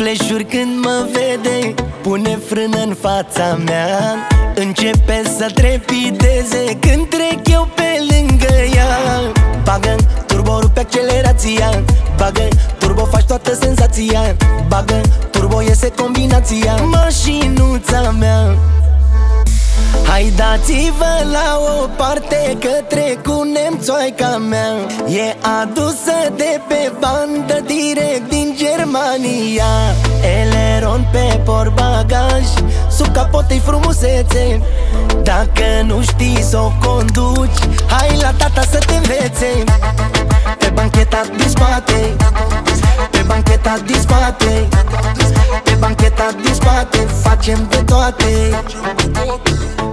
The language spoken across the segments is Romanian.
flash când mă vede Pune frână în fața mea. Începe să trepideze Când trec eu pe lângă ea. Bagă turbo, rupe accelerația Bagă turbo, faci toată senzația. Bagă turbo, iese combinația Mașinuța mea Hai dați-vă la o parte Că cu nemțoaica mea. E adusă de pe bandă Direct din Germania. Eleron pe porbagaj Sub capotei frumusețe. Dacă nu știi să o conduci Hai la tata să te învețe. Pe bancheta din spate Pe bancheta din spate Pe bancheta din spate Facem de toate.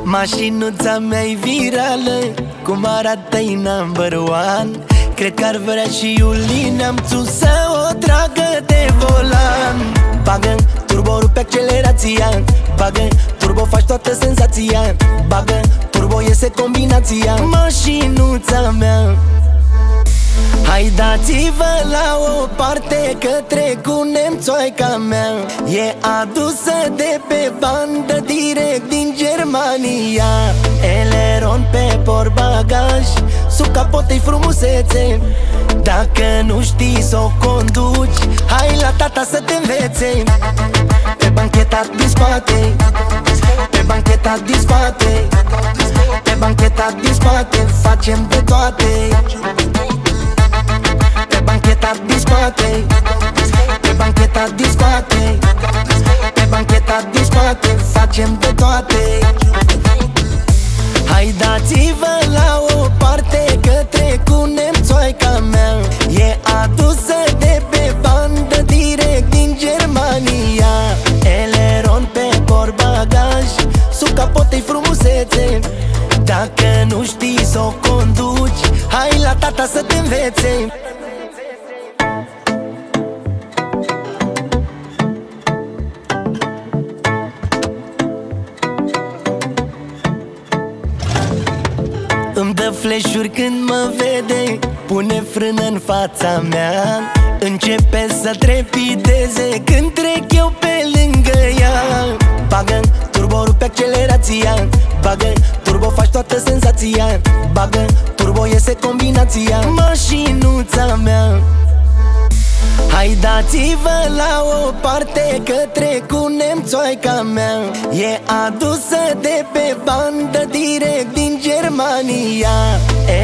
Mașinuța mea e virală Cum arată e number one. Cred că ar vrea și Iulina Am să o tragă de volan. Bagă turbo, rupe accelerația. Bagă turbo, faci toată senzația. Bagă turbo, iese combinația. Mașinuța mea Hai dați-vă la o parte Că cu nemțoaica mea. E adusă de pe bandă Direct din Germania. Eleron pe porbagaj Sub capotei frumusețe. Dacă nu știi să o conduci Hai la tata să te învețe. Pe bancheta din spate Pe bancheta din spate Pe bancheta din spate Facem de toate bancheta din spate Pe bancheta din spate Pe bancheta din spate Facem de toate. Hai dați-vă la o parte Că cu nemțoaica mea. E adusă de pe bandă Direct din Germania. Eleron pe porbagaj Sub capotei frumusețe. Dacă nu știi să o conduci Hai la tata să te învețe Îmi dă flash când mă vede Pune frână în fața mea. Începe să trepideze Când trec eu pe lângă ea. Bagă turbo, rupe accelerația. Bagă turbo, faci toată senzația. Bagă turbo, iese combinația. Mașinuța mea Hai dați-vă la o parte Că cu nemțoaica mea. E adusă de pe bandă Direct din Germania.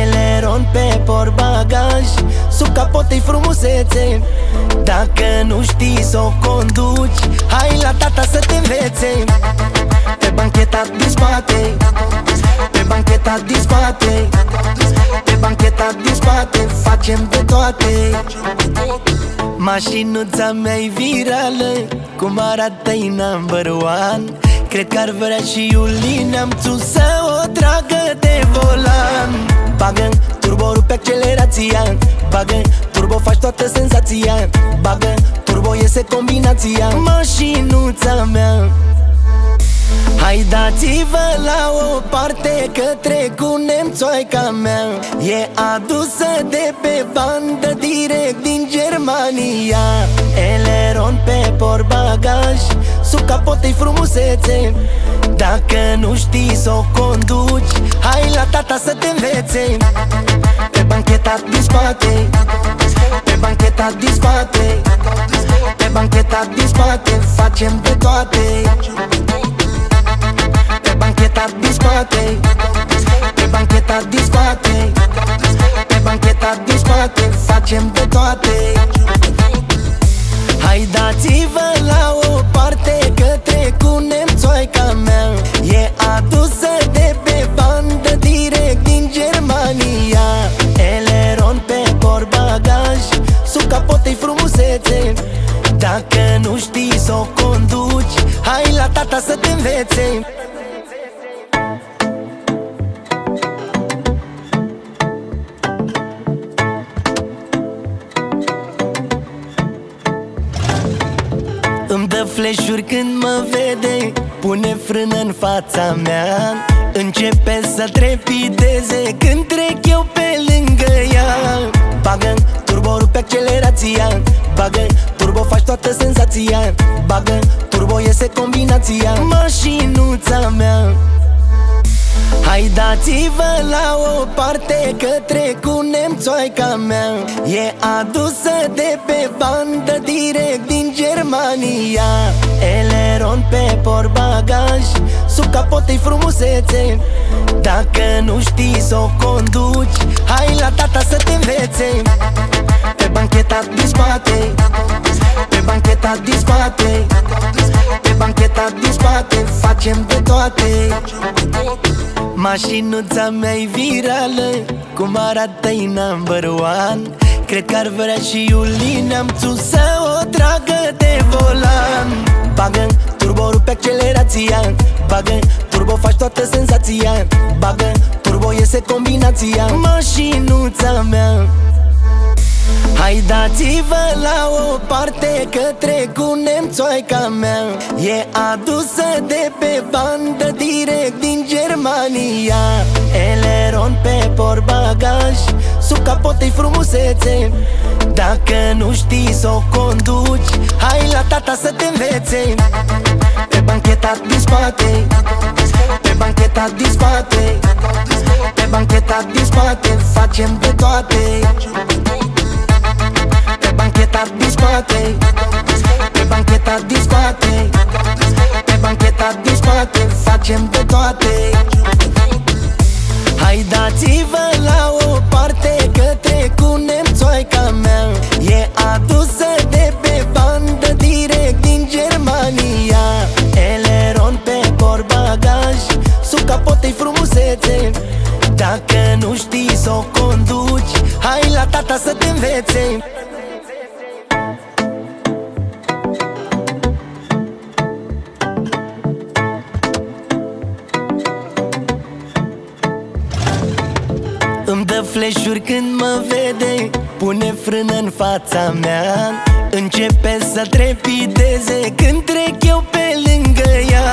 Eleron pe porbagaj Sub capotei frumusețe Dacă nu știi să o conduci Hai la tata să te învețe. Pe bancheta din spate Pe bancheta din spate Pe bancheta din spate Facem de toate. Mașinuța mea e virală Cum arată e number one Cred că ar vrea și Iulina Am să o tragă de volan. Bagă turbo, rupe accelerația Bagă turbo, faci toată senzația Bagă turbo, iese combinația. Mașinuța mea. Hai dați-vă la o parte Că cu nemțoaica mea. E adusă de pe bandă Direct din Germania. Eleron pe porbagaj Sub capotei frumusețe. Dacă nu știi să o conduci Hai la tata să te învețe. Pe bancheta din spate Pe bancheta din spate Pe bancheta din spate Facem de toate. Bancheta din spate Pe bancheta din spate Pe bancheta din spate Facem de toate. Hai dați-vă la știi să o conduci. Hai la tata să te învețe. Îmi dă flash când mă vede Pune frână în fața mea. Începe să trepideze Când trec eu pe lângă ea. Bagă turbo, rupe accelerația Bagă turbo faci toată senzația. Bagă turbo iese combinația. Mașinuța mea. Hai dați-vă la o parte Către cu nemțoaica mea. E adusă de pe bandă Direct din Germania. Eleron pe porbagaj Sub capotei frumusețe. Dacă nu știi să o conduci Hai la tata să te învețe. Pe bancheta din spate. Pe bancheta din spate Pe bancheta din spate Facem de toate. Mașinuța mea-i virală Cum arată-i number one. Cred că ar vrea și Iulina am să o tragă de volan. Bagă turbo, rupe accelerația. Bagă turbo, faci toată senzația. Bagă turbo, iese combinația. Mașinuța mea Hai dați-vă la o parte Către cu nemțoaica mea. E adusă de pe bandă Direct din Germania. Eleron pe porbagaj Sub capotei frumusețe. Dacă nu știi să o conduci Hai la tata să te învețe. Pe bancheta din spate Pe bancheta din spate Pe bancheta din spate Facem de toate bancheta din spate. Pe bancheta din spate. Pe bancheta din spate Facem de toate. Hai dați-vă la o parte Către cu nemțoaica mea E adusă de pe bandă Direct din Germania. Eleron pe porbagaj Sub capotei frumusețe. Dacă nu știi să o conduci Hai la tata să te învețe Îmi dă flash când mă vede Pune frână în fața mea. Începe să trepideze Când trec eu pe lângă ea.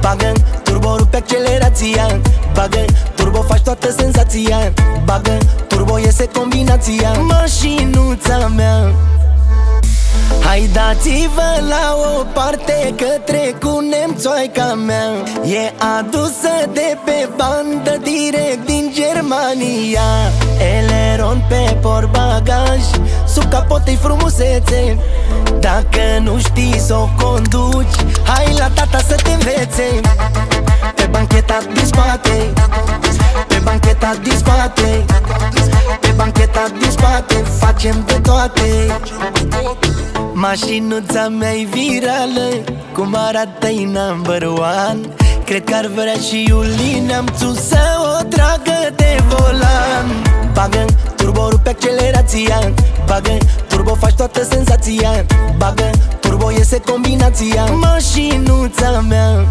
Bagă turbo, rupe accelerația Bagă turbo, faci toată senzația. Bagă turbo, iese combinația. Mașinuța mea Hai dați-vă la o parte Către cu nemțoaica mea. E adusă de pe bandă Direct din Germania. Eleron pe porbagaj Sub capotei frumusețe. Dacă nu știi să o conduci Hai la tata să te învețe. Pe bancheta din spate Pe bancheta din spate Pe bancheta din spate Facem de toate Mașinuța mea-i virală Cum arată-i number one. Cred că ar vrea și Iulina am să o tragă de volan. Bagă turbo, rupe accelerația Bagă turbo, faci toată senzația. Bagă turbo, iese combinația. Mașinuța mea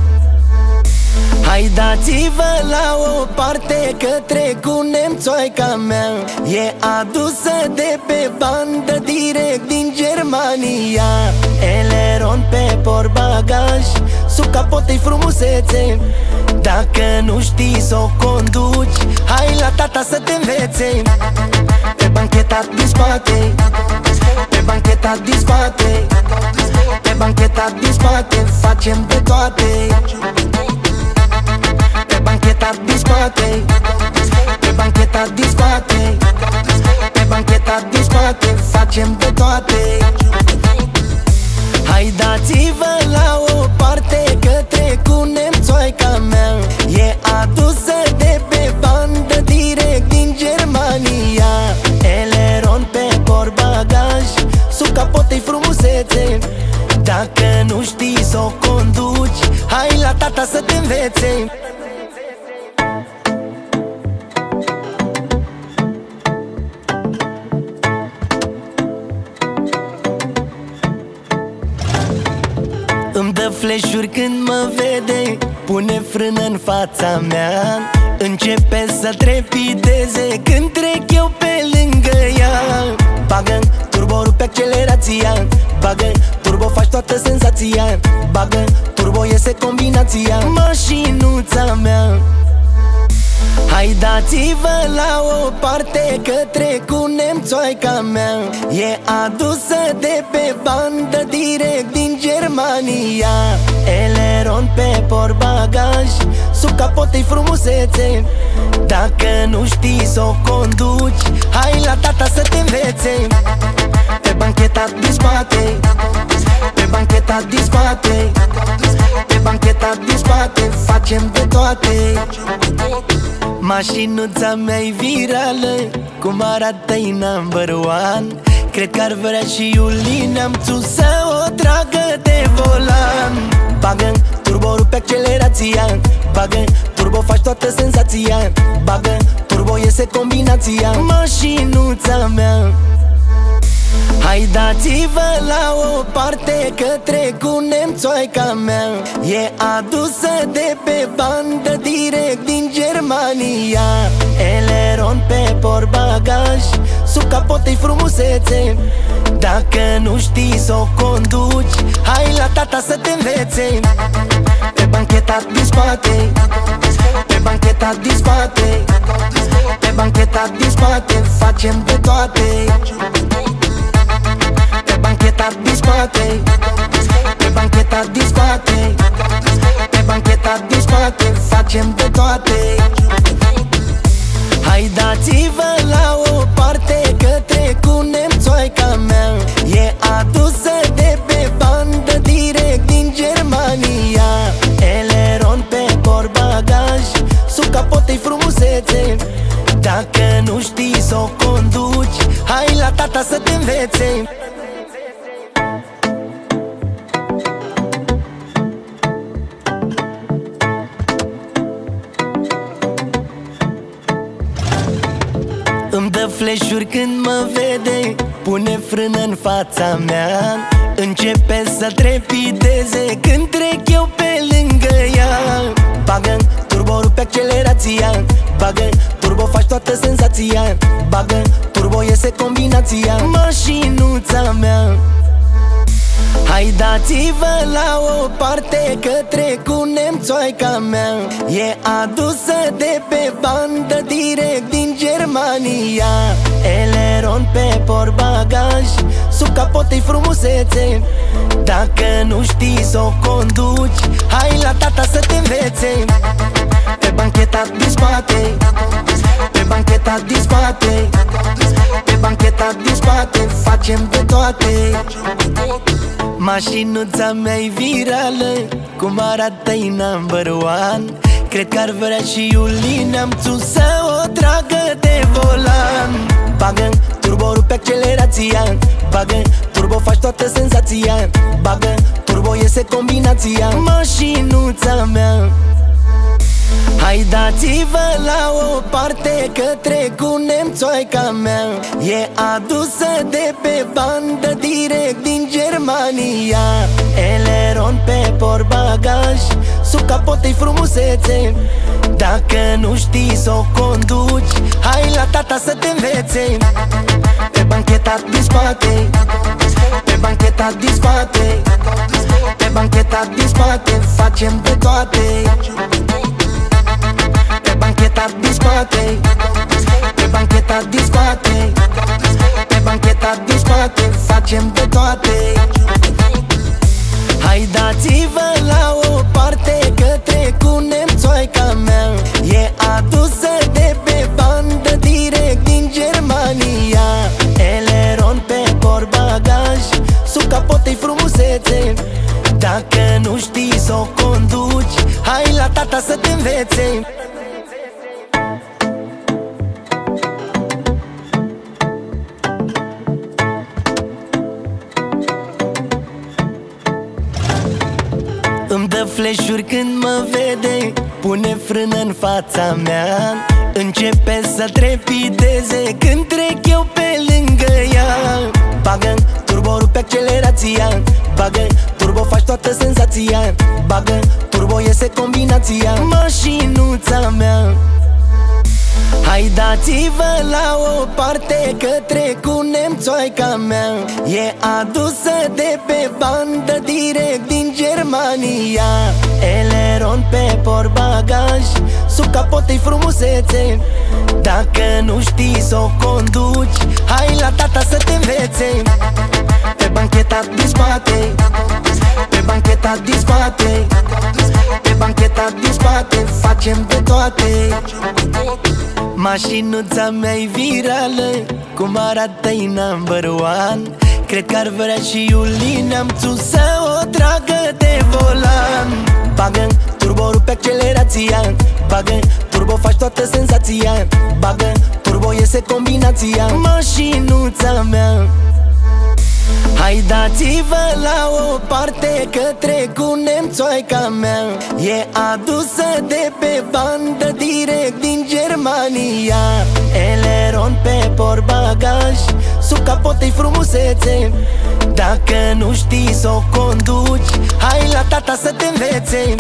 Hai dați-vă la o parte Către cu nemțoaica mea. E adusă de pe bandă Direct din Germania. Eleron pe porbagaj Sub capotei frumusețe. Dacă nu știi să o conduci Hai la tata să te învețe. Pe bancheta din spate Pe bancheta din spate Pe bancheta din spate Facem de toate bancheta din spate. Pe bancheta din spate. Pe bancheta din spate Facem de toate. Hai dați-vă la o parte Către cu nemțoaica mea. E adusă de pe bandă Direct din Germania. Eleron pe porbagaj Sub capotei frumusețe. Dacă nu știi să o conduci Hai la tata să te învețe Îmi dă flash când mă vede Pune frână în fața mea. Începe să trepideze Când trec eu pe lângă ea. Bagă turbo, rupe accelerația Bagă turbo, faci toată senzația. Bagă turbo, iese combinația Mașinuța mea Hai dați-vă la o parte Către cu nemțoica mea. E adusă de pe bandă Direct din Germania. Eleron pe portbagaj Sub capotei frumusețe. Dacă nu știi să o conduci Hai la tata să te învețe. Pe bancheta din spate Pe bancheta din spate. Pe bancheta din spate Facem de toate. Mașinuța mea e virală Cum arată e number one. Cred că ar vrea și Iulina Am să o tragă de volan. Bagă turbo pe accelerația. Bagă turbo faci toată senzația. Bagă turbo iese combinația. Mașinuța mea Hai dați-vă la o parte Către cu nemțoica mea. E adusă de pe bandă Direct din Germania. Eleron pe portbagaj Sub capotei frumusețe. Dacă nu știi să o conduci Hai la tata să te învețe. Pe bancheta din spate Pe bancheta din spate Pe bancheta din spate Facem de toate bancheta din spate Pe bancheta din spate Pe bancheta din spate Facem de toate. Hai dați-vă la o parte Către cu nemțoica mea. E adusă de pe bandă Direct din Germania. Eleron pe portbagaj Sub capotei frumusețe. Dacă nu știi să o conduci Hai la tata să te învețe Îmi dă flash când mă vede Pune frână în fața mea. Începe să trepideze Când trec eu pe lângă ea. Bagă turbo, rupe accelerația. Bagă turbo, faci toată senzația. Bagă turbo, iese combinația. Mașinuța mea Hai dați-vă la o parte Către cu nemțoica mea. E adusă de pe bandă Direct din Germania. Eleron pe portbagaj Sub capotei frumusețe Dacă nu știi să o conduci Hai la tata să te învețe. Pe bancheta din spate Pe bancheta din spate Pe bancheta din spate Facem de toate. Mașinuța mea e virală Cum arată e number one. Cred că ar vrea și Iulina Am să o tragă de volan. Bagă turbo, rupe accelerația. Bagă turbo, faci toată senzația. Bagă turbo, iese combinația. Mașinuța mea. Hai dați-vă la o parte Către cu nemțoica mea. E adusă de pe bandă Direct din Germania. Eleron pe portbagaj Sub capotei frumusețe Dacă nu știi să o conduci Hai la tata să te învețe. Pe bancheta din spate Pe bancheta din spate Pe bancheta din spate Facem de toate. Bancheta din spate Pe bancheta din spate Pe bancheta din spate Facem de toate. Hai dați-vă la o parte Către cu nemțoica mea E adusă de pe bandă Direct din Germania. Eleron pe portbagaj Sub capotei frumusețe. Dacă nu știi să o conduci Hai la tata să te învețe frână în fața mea. Începe să trepideze Când trec eu pe lângă ea. Bagă turbo, rupe accelerația Bagă turbo, faci toată senzația. Bagă turbo, iese combinația Mașinuța mea. Hai dați-vă la o parte Către cu nemțoica mea. E adusă de pe bandă Direct din Germania. Eleron pe portbagaj Sub capotei frumusețe. Dacă nu știi să o conduci Hai la tata să te învețe. Pe bancheta din spate Pe bancheta din spate Pe bancheta din spate Facem de toate. Mașinuța mea e virală Cum arată e number one. Cred că ar vrea și Iulina Amțu să o tragă de volan. Bagă turbo, rupe accelerația. Bagă turbo, faci toată senzația. Bagă turbo, iese combinația. Mașinuța mea. Hai dați-vă la o parte Către cu nemțoica mea. E adusă de pe bandă Direct din Germania. Eleron pe portbagaj Sub capotei frumusețe. Dacă nu știi să o conduci Hai la tata să te învețe.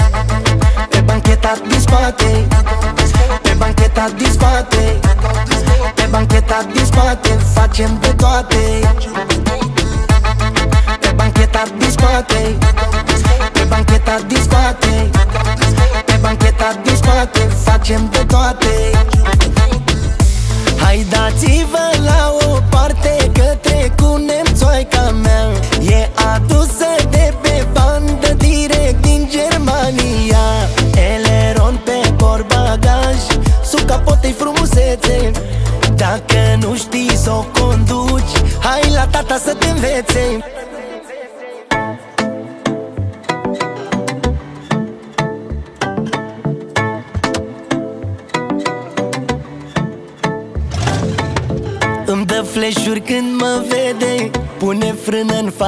Pe bancheta din spate. Pe bancheta din spate. Pe bancheta din spate Facem de toate. Bancheta din spate. Pe bancheta din spate. Pe bancheta din spate Facem de toate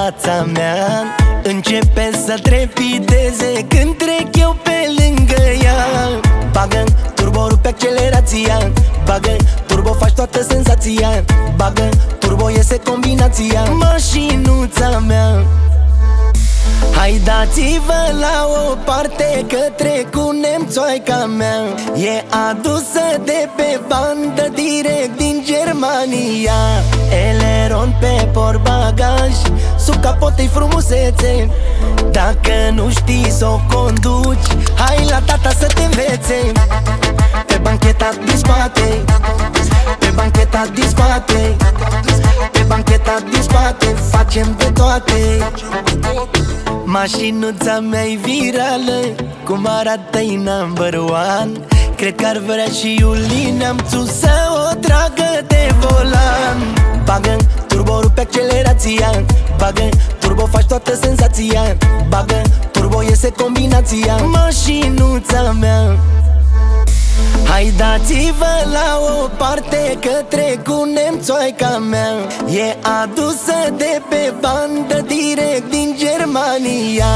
frână în fața mea. Începe să trepideze Când trec eu pe lângă ea. Bagă turbo, rupe accelerația. Bagă turbo, faci toată senzația. Bagă turbo, iese combinația. Mașinuța mea. Hai dați-vă la o parte Către cu nemțoica mea. E adusă de pe bandă Direct din Germania. Eleron pe portbagaj Sub capotei frumusețe. Dacă nu știi să o conduci Hai la tata să te învețe. Pe bancheta din spate Pe bancheta din spate Pe bancheta din spate Facem de toate. Mașinuța mea e virală Cum arată e number one. Cred că ar vrea și Iulina Amțu să o tragă de volan Bagă turbo, rupe accelerația. Bagă turbo, faci toată senzația. Bagă turbo, iese combinația. Mașinuța mea. Hai dați-vă la o parte Către cu nemțoica mea. E adusă de pe bandă Direct din Germania.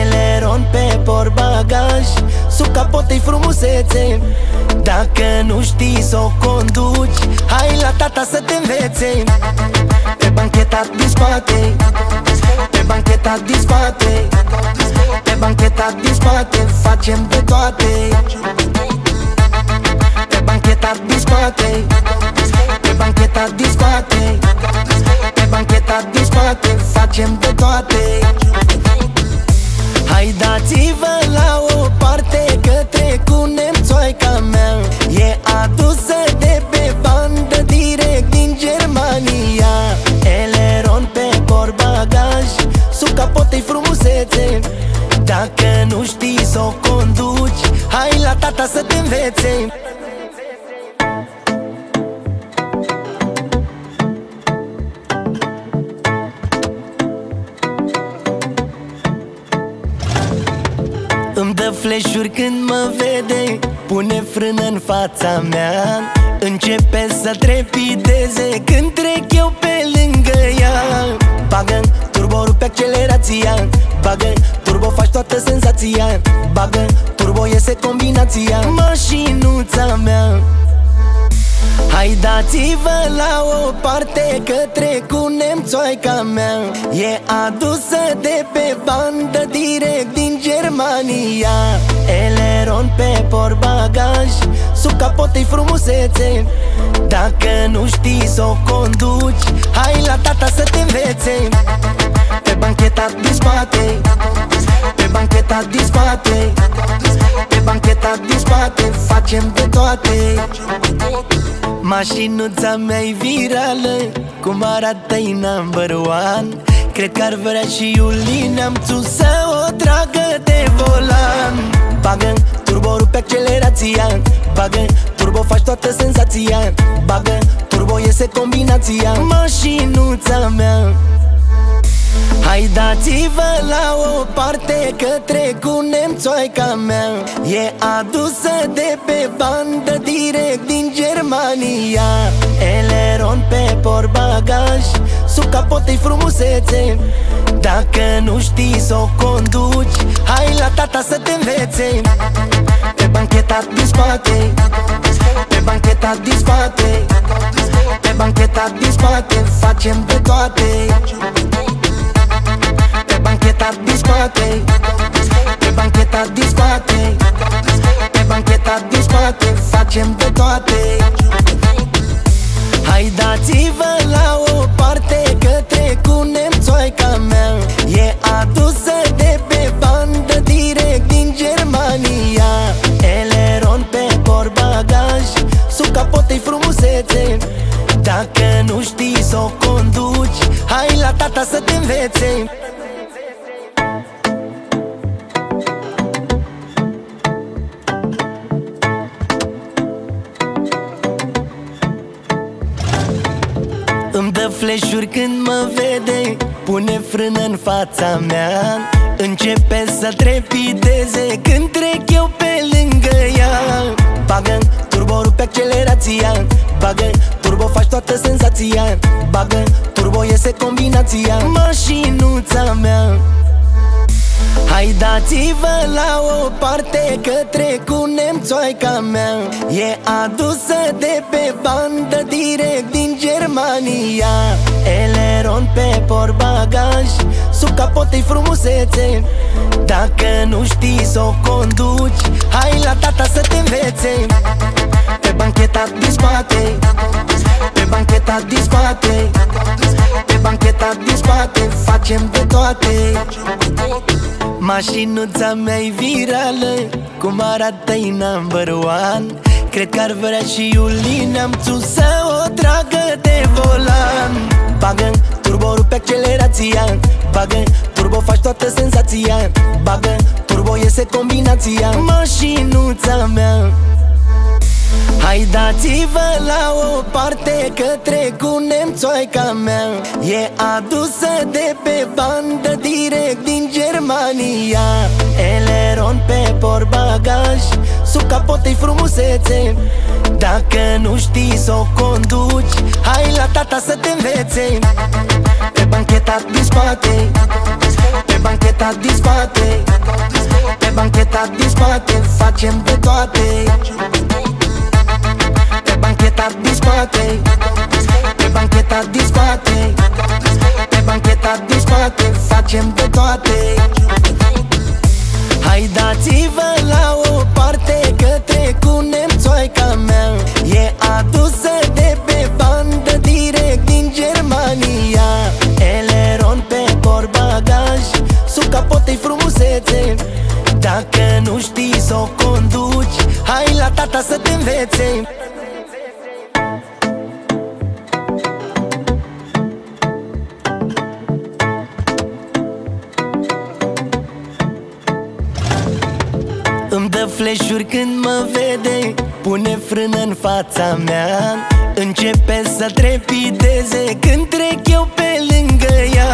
Eleron pe portbagaj Sub capotei frumusețe Dacă nu știi să o conduci Hai la tata să te învețe. Pe bancheta din spate Pe bancheta din spate Pe bancheta din spate Facem de toate. Bancheta din spate Pe bancheta din spate Pe bancheta din spate Facem de toate Hai dați-vă la o parte Către cu nemțoica mea. E adusă de pe bandă Direct din Germania. Eleron pe portbagaj Sub capotei frumusețe. Dacă nu știi să o conduci Hai la tata să te învețe Îmi dă flash când mă vede Pune frână în fața mea. Începe să trepideze Când trec eu pe lângă ea. Bagă turbo, rupe accelerația Bagă turbo, faci toată senzația. Bagă turbo, iese combinația Mașinuța mea Hai dați-vă la o parte Către cu nemțoica mea. E adusă de pe bandă Direct din Germania. Eleron pe portbagaj Sub capotei frumusețe. Dacă nu știi să o conduci Hai la tata să te învețe. Pe bancheta din spate Pe bancheta din spate. Pe bancheta din spate Facem de toate. Mașinuța mea e virală Cum arată e number one. Cred că ar vrea și Iulina Am să o tragă de volan. Bagă turbo, rupe accelerația Bagă turbo, faci toată senzația. Bagă turbo, iese combinația. Mașinuța mea Hai dați-vă la o parte Către cu nemțoica mea. E adusă de pe bandă Direct din Germania. Eleron pe portbagaj Sub capotei frumusețe. Dacă nu știi să o conduci Hai la tata să te învețe. Pe bancheta din spate Pe bancheta din spate Pe bancheta din spate Facem de toate bancheta din spate Pe bancheta din spate Pe bancheta din spate Facem de toate. Hai dați-vă la o parte Către cu nemțoica mea. E adusă de pe bandă Direct din Germania. Eleron pe portbagaj Sub capotei frumusețe. Dacă nu știi să o conduci Hai la tata să te învețe Îmi dă flash când mă vede Pune frână în fața mea. Începe să trepideze Când trec eu pe lângă ea. Bagă turbo, rupe accelerația. Bagă turbo, faci toată senzația. Bagă turbo, iese combinația. Mașinuța mea Hai dați-vă la o parte Către cu nemțoica mea. E adusă de pe bandă Direct din Germania. Eleron pe portbagaj Sub capotei frumusețe. Dacă nu știi să o conduci Hai la tata să te învețe. Pe bancheta din spate Pe bancheta din spate Pe bancheta din spate Facem de toate Mașinuța mea e virală Cum arată e number one? Cred că ar vrea și Iulina Am să o tragă de volan. Bagă turbo, rupe accelerația Bagă turbo, faci toată senzația Bagă turbo, iese combinația. Mașinuța mea Hai dați-vă la o parte Către cu nemțoica mea. E adusă de pe bandă Direct din Germania. Eleron pe portbagaj Sub capotei frumusețe. Dacă nu știi să o conduci Hai la tata să te învețe. Pe bancheta din spate Pe bancheta din spate. Pe bancheta din spate Facem de toate bancheta din spate. Pe bancheta din spate. Pe bancheta din spate Facem de toate. Hai dați-vă la o parte Către cu nemțoica mea E adusă de pe bandă Direct din Germania. Eleron pe portbagaj Sub capotei frumusețe. Dacă nu știi să o conduci Hai la tata să te învețe Îmi dă flash când mă vede Pune frână în fața mea. Începe să trepideze Când trec eu pe lângă ea.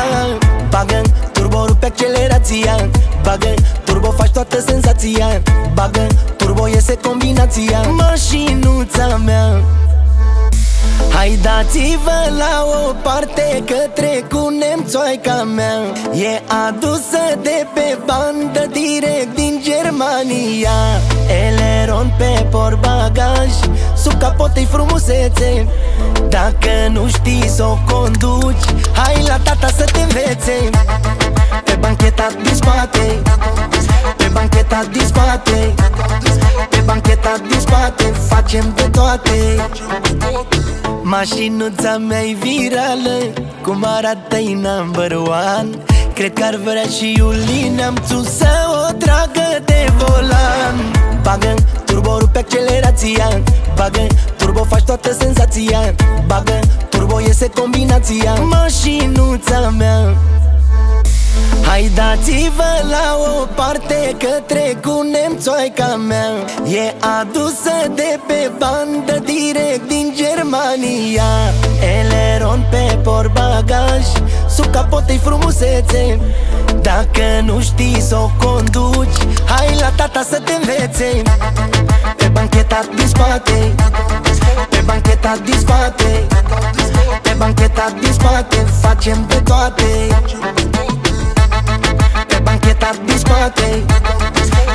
Bagă turbo, rupe accelerația Bagă turbo, faci toată senzația. Bagă turbo, iese combinația. Mașinuța mea Hai dați-vă la o parte Către cu nemțoica mea. E adusă de pe bandă Direct din Germania. Eleron pe portbagaj Sub capotei frumusețe. Dacă nu știi să o conduci Hai la tata să te învețe. Pe bancheta din spate Pe bancheta din spate. Pe bancheta din spate Facem de toate. Mașinuța mea e virală Cum arată e number one. Cred că ar vrea și Iulin Neamțu să o tragă de volan. Bagă turbo, rupe accelerația Bagă turbo, faci toată senzația. Bagă turbo, iese combinația. Mașinuța mea Hai dați-vă la o parte Către cu nemțoica mea. E adusă de pe bandă Direct din Germania. Eleron pe portbagaj Sub capotei frumusețe. Dacă nu știi să o conduci Hai la tata să te învețe. Pe bancheta din spate Pe bancheta din spate Pe bancheta din spate Facem de toate bancheta din spate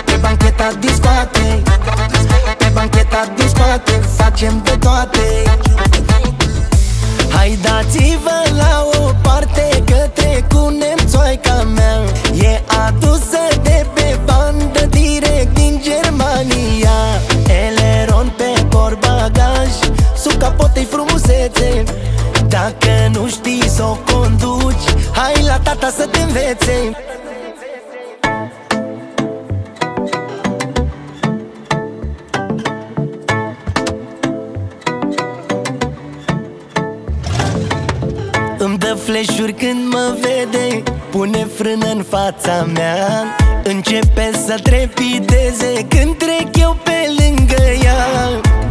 Pe bancheta din spate Pe bancheta din spate Facem de toate. Hai dați-vă la o parte Către cu nemțoica mea. E adusă de pe bandă Direct din Germania. Eleron pe portbagaj Sub capotei frumusețe. Dacă nu știi să o conduci Hai la tata să te învețe frână în fața mea. Începe să trepideze Când trec eu pe lângă ea.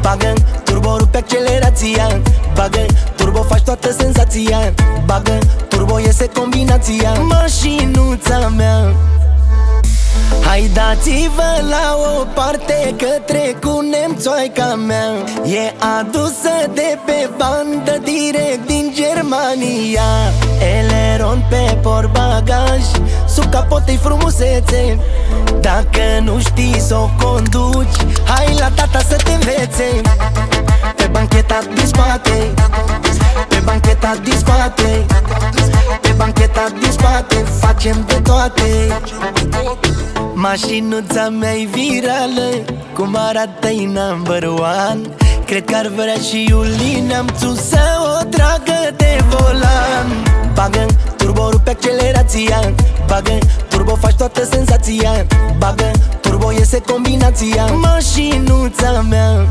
Bagă turbo, rupe accelerația Bagă turbo, faci toată senzația. Bagă turbo, iese combinația. Mașinuța mea Hai dați-vă la o parte Către cu nemțoica mea. E adusă de pe bandă Direct din Germania. Eleron pe portbagaj Sub capotei frumusețe. Dacă nu știi să o conduci Hai la tata să te învețe. Pe bancheta din spate Pe bancheta din spate. Pe bancheta din spate Facem de toate. Mașinuța mea-i virală Cum arată-i number one. Cred că ar vrea și Iulin Am să o tragă de volan. Bagă turbo, rupe accelerația. Bagă turbo, faci toată senzația. Bagă turbo, iese combinația. Mașinuța mea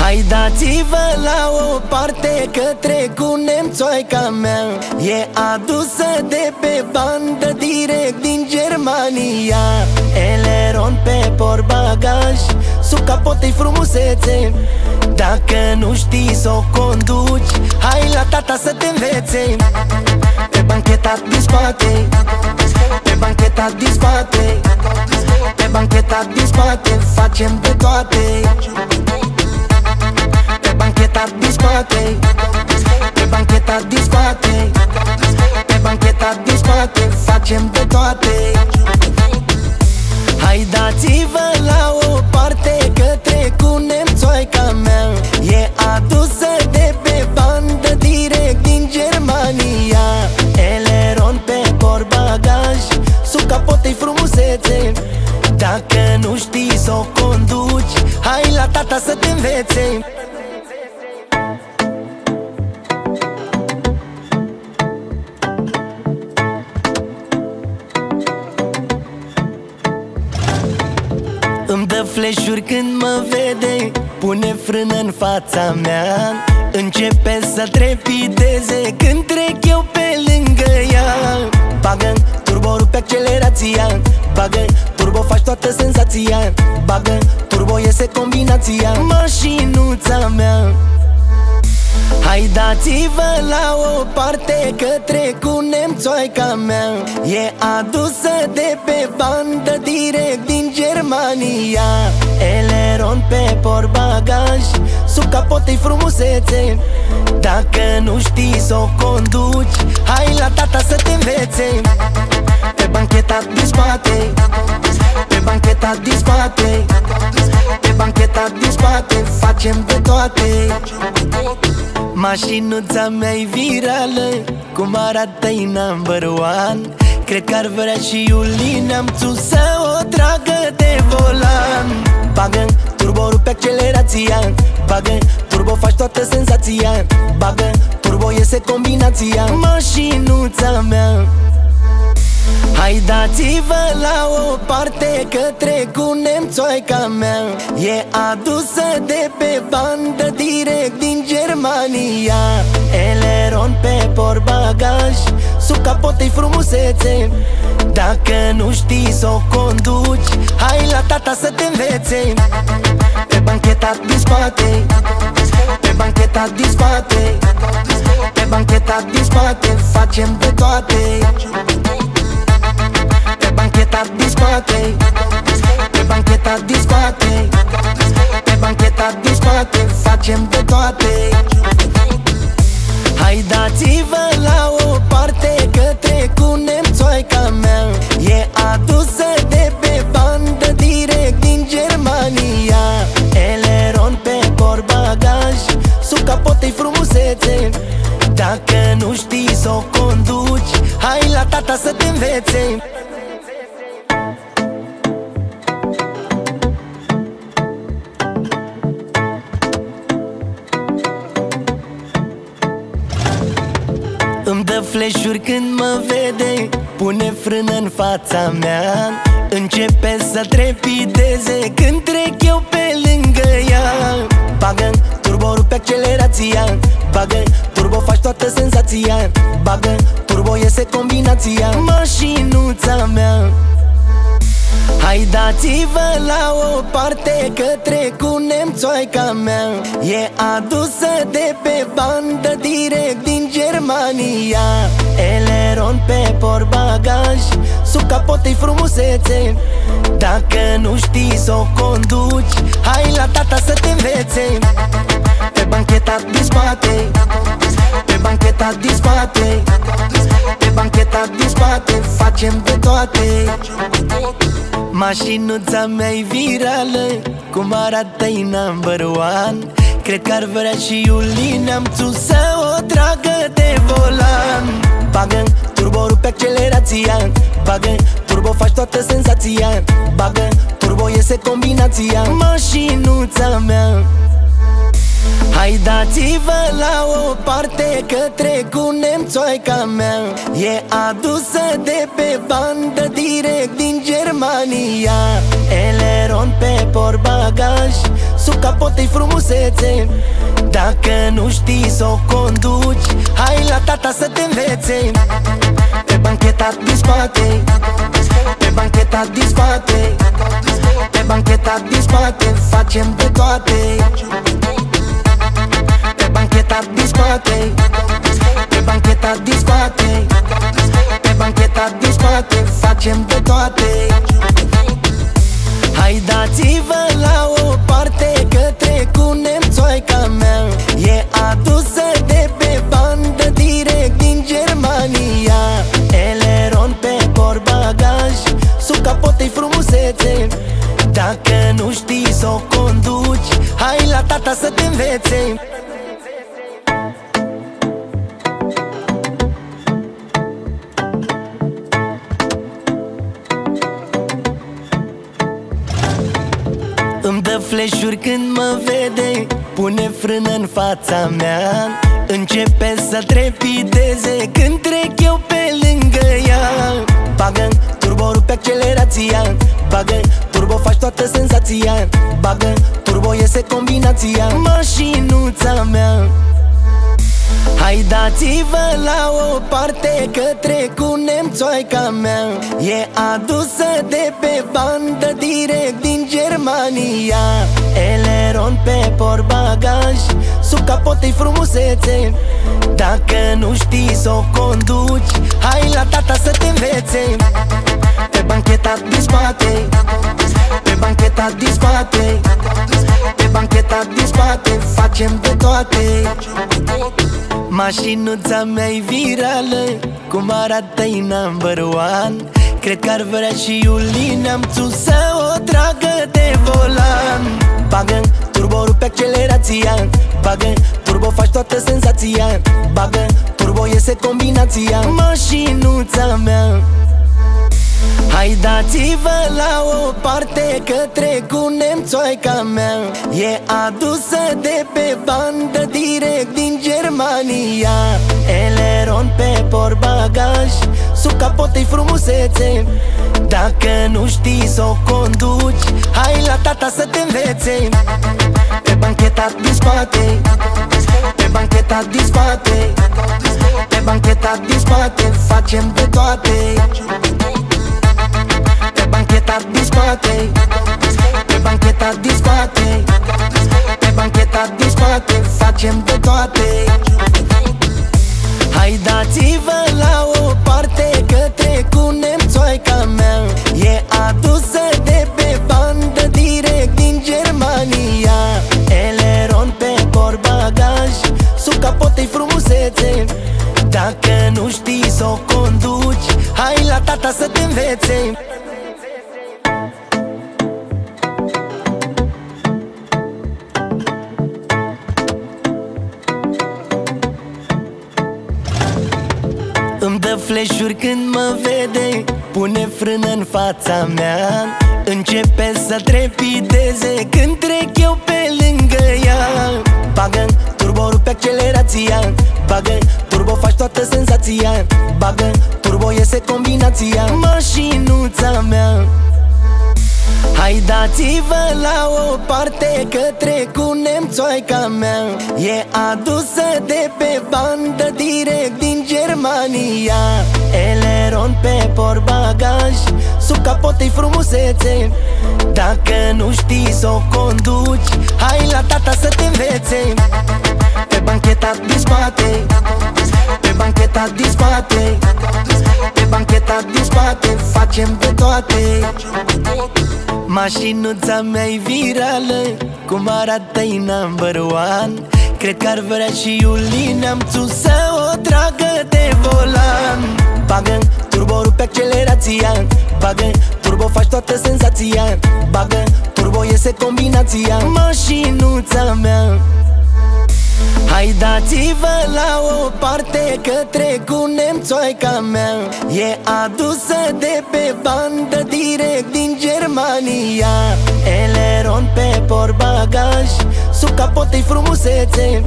Hai dați-vă la o parte Către cu nemțoica mea. E adusă de pe bandă Direct din Germania. Eleron pe portbagaj Sub capotei frumusețe. Dacă nu știi să o conduci Hai la tata să te învețe. Pe bancheta din spate Pe bancheta din spate Pe bancheta din spate Facem de toate bancheta din spate. Pe bancheta din spate. Pe bancheta din spate Facem de toate. Hai dați-vă la o parte Către cu nemțoica mea. E adusă de pe bandă Direct din Germania. Eleron pe portbagaj Sub capotei frumusețe. Dacă nu știi să o conduci Hai la tata să te învețe frână în fața mea. Începe să trepideze Când trec eu pe lângă ea. Bagă turbo, rupe accelerația Bagă turbo, faci toată senzația. Bagă turbo, iese combinația Mașinuța mea. Hai dați-vă la o parte Către cu nemțoica mea. E adusă de pe bandă Direct din Germania. Eleron pe portbagaj Sub capotei frumusețe. Dacă nu știi să o conduci Hai la tata să te învețe. Pe bancheta din spate Pe bancheta din spate Pe bancheta din spate Facem de toate. Mașinuța mea-i virală Cum arată-i number one Cred că ar vrea și Iulin Am să o tragă de volan. Bagă turbo, rupe accelerația Bagă turbo, faci toată senzația. Bagă turbo, iese combinația Mașinuța mea. Hai dați-vă la o parte Către cu nemțoica mea. E adusă de pe bandă Direct din Germania. Eleron pe porbagaj Sub capotei frumusețe. Dacă nu știi să o conduci Hai la tata să te învețe. Pe bancheta din spate Pe bancheta din spate Pe bancheta din spate Facem de toate. Bancheta din spate Pe bancheta din spate Pe bancheta din spate Facem de toate. Hai dați-vă la o parte Către cu nemțoica mea. E adusă de pe bandă Direct din Germania. Eleron pe porbagaj Sub capotei frumusețe. Dacă nu știi să o conduci Hai la tata să te învețe Îmi dă flash când mă vede Pune frână în fața mea. Începe să trepideze Când trec eu pe lângă ea. Bagă turbo, rupe accelerația. Bagă turbo, faci toată senzația. Bagă turbo, iese combinația. Mașinuța mea Hai dați-vă la o parte Către cu nemțoica mea. E adusă de pe bandă Direct din Germania. Eleron pe porbagaj Sub capotei frumusețe. Dacă nu știi să o conduci Hai la tata să te învețe. Pe bancheta din spate Pe bancheta din spate Pe bancheta din spate Facem de toate. Mașinuța mea e virală Cum arată e number one. Cred că ar vrea și Iulina Am să o tragă de volan. Bagă turbo, rupe accelerația. Bagă turbo, faci toată senzația. Bagă turbo, iese combinația. Mașinuța mea Hai dați-vă la o parte Către cu nemțoica mea. E adusă de pe bandă Direct din Germania. Eleron pe porbagaj Sub capotei frumusețe. Dacă nu știi să o conduci Hai la tata să te învețe. Pe bancheta din spate Pe bancheta din spate. Pe bancheta din spate Facem de toate bancheta din spate. Pe bancheta din spate. Pe bancheta din spate Facem de toate. Hai dați-vă la o parte Către cu nemțoica mea E adusă de pe bandă Direct din Germania. Eleron pe porbagaj Sub capotei frumusețe. Dacă nu știi să o conduci Hai la tata să te învețe Îmi dă flash când mă vede Pune frână în fața mea. Începe să trepideze Când trec eu pe lângă ea. Bagă turbo, rupe accelerația. Bagă turbo, faci toată senzația. Bagă turbo, iese combinația. Mașinuța mea Hai dați-vă la o parte Către cu nemțoica mea. E adusă de pe bandă Direct din Germania. Eleron pe porbagaj Sub capotei frumusețe. Dacă nu știi să o conduci Hai la tata să te învețe. Pe bancheta din spate Pe bancheta din spate Pe bancheta din spate Facem de toate Mașinuța mea e virală Cum arată e number one. Cred că ar vrea și Iulina Am să o tragă de volan. Bagă turbo, rupe accelerația Bagă turbo, faci toată senzația. Bagă turbo, iese combinația. Mașinuța mea Hai dați-vă la o parte Către cu nemțoica mea. E adusă de pe bandă Direct din Germania. Eleron pe porbagaj Sub capotei frumusețe. Dacă nu știi să o conduci Hai la tata să te învețe. Pe bancheta din spate Pe bancheta din spate Pe bancheta din spate Facem de toate. Pe bancheta din spate. Pe bancheta din spate. Pe bancheta din spate Facem de toate. Hai dați-vă la o parte Că trecu nemțoica mea. E adusă de pe bandă Direct din Germania. Eleron pe porbagaj Sub capotei frumusețe. Dacă nu știi să o conduci Hai la tata să te învețe dă flash când mă vede Pune frână în fața mea. Începe să trepideze Când trec eu pe lângă ea. Bagă turbo, rupe accelerația. Bagă turbo, faci toată senzația. Bagă turbo, iese combinația. Mașinuța mea Hai dați-vă la o parte Că trecu nemțoaica mea. E adusă de pe bandă Direct din Germania. Eleron pe porbagaj Sub capotei frumusețe. Dacă nu știi să o conduci Hai la tata să te învețe. Pe bancheta din spate Pe bancheta din spate. Pe bancheta din spate Facem de toate. Mașinuța mea-i virală Cum arată i number one. Cred că ar vrea și Iulina Amțu să o tragă de volan. Bagă turbo, rupe accelerația. Bagă turbo, faci toată senzația. Bagă turbo, iese combinația. Mașinuța mea Hai dați-vă la o parte Că trecu nemțoica mea. E adusă de pe bandă Direct din Germania. Eleron pe porbagaj Sub capotei frumusețe.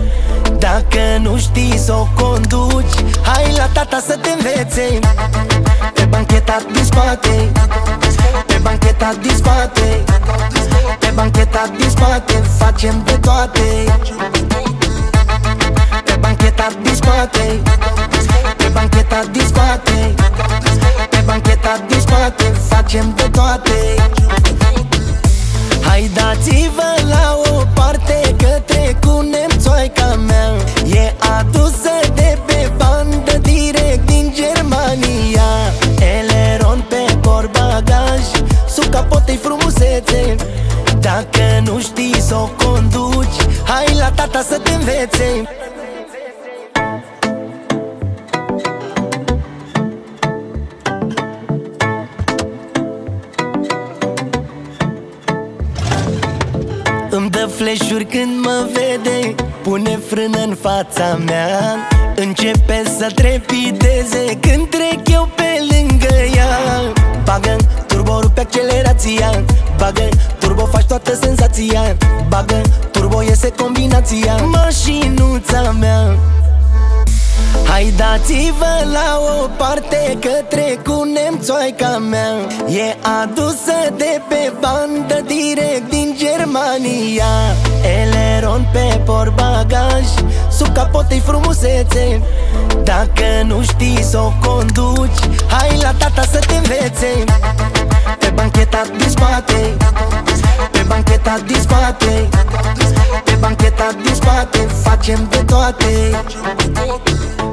Dacă nu știi să o conduci Hai la tata să te învețe. Pe bancheta din spate Pe bancheta din spate Pe bancheta din spate Facem de toate bancheta din spate. Pe bancheta din spate. Pe bancheta din spate Facem de toate. Hai dați-vă la o parte Că trecu nemțoica mea. E adusă de pe bandă Direct din Germania. Eleron pe porbagaj Sub capotei frumusețe. Dacă nu știi să o conduci Hai la tata să te învețe Îmi dă flash când mă vede Pune frână în fața mea. Începe să trepideze Când trec eu pe lângă ea. Bagă turbo, rupe accelerația bagă turbo, faci toată senzația. Bagă turbo, iese combinația. Mașinuța mea Hai dați-vă la o parte Că trecu nemțoaica mea. E adusă de pe bandă Direct din Germania. Eleron pe porbagaj Sub capotei frumusețe. Dacă nu știi să o conduci Hai la tata să te învețe. Pe bancheta din spate Pe bancheta din spate. Pe bancheta din spate Facem de toate.